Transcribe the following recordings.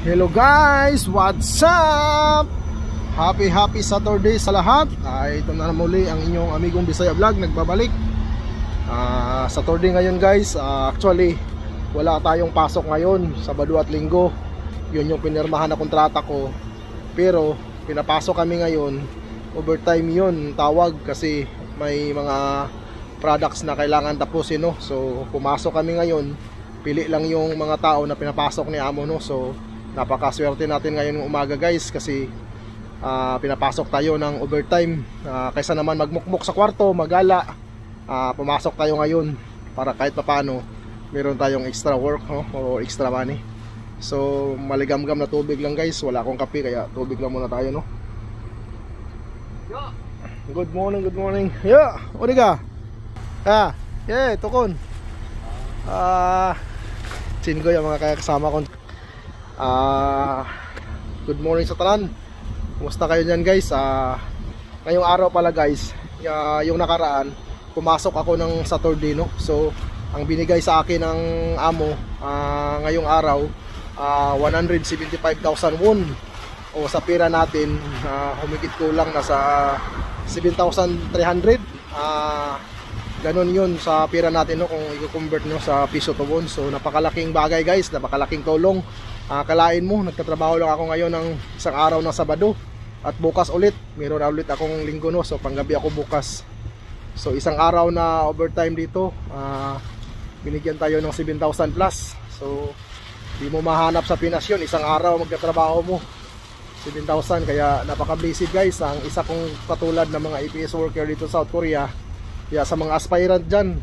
Hello guys, what's up? Happy happy Saturday sa lahat. Ah, Ito na muli ang inyong amigong Bisaya Vlog. Nagbabalik. Ah, Saturday ngayon guys. Ah, Actually, wala tayong pasok ngayon. Sabado at Linggo. Yun yung pinirmahan na kontrata ko. Pero, pinapasok kami ngayon. Overtime yun, tawag. Kasi may mga products na kailangan tapusin no? So, pumasok kami ngayon. Pili lang yung mga tao na pinapasok ni Amo no? So, napakaswerte natin ngayon ng umaga guys kasi uh, pinapasok tayo ng overtime. Uh, kaysa naman magmukmuk sa kwarto magala uh, pumasok tayo ngayon para kahit papano meron tayong extra work no? o extra money. So maligamgam na tubig lang guys. Wala akong kape kaya tubig lang muna tayo no? Good morning good morning. Yeah ka ah yeah tukon. Ah uh, singo yung mga kasama ko uh, good morning sa talan. Kumusta kayo dyan guys? Uh, ngayong araw pala guys uh, yung nakaraan pumasok ako ng Saturday no? So ang binigay sa akin ng amo uh, ngayong araw uh, 175,000 won. O sa pera natin uh, humigit kulang na sa 7,300 uh, ganun yun sa pera natin no, kung i-convert nyo sa piso to won. So napakalaking bagay guys. Napakalaking tulong. Uh, kalain mo nagtatrabaho lang ako ngayon ng isang araw ng Sabado. At bukas ulit meron ulit akong linggo no. So panggabi ako bukas. So isang araw na overtime dito. Uh, binigyan tayo ng 7,000 plus. So di mo mahanap sa Pinas yun. Isang araw magtatrabaho mo. 7,000 kaya napaka busy guys. Ang isa kong katulad ng mga EPS worker dito sa South Korea kaya sa mga aspirant dyan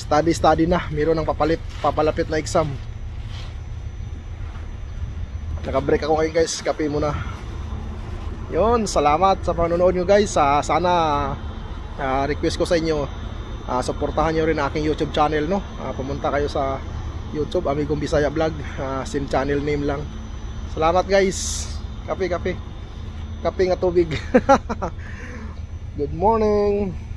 study study na meron ng papalit, papalapit na exam Naka-break ako ngayon guys, kape muna. Yun, salamat sa panonood nyo guys. Uh, sana uh, request ko sa inyo, uh, suportahan nyo rin aking YouTube channel no. Uh, pumunta kayo sa YouTube, Amigong Bisaya Vlog, uh, same channel name lang. Salamat guys. Kape, kape. Kape nga tubig. Good morning.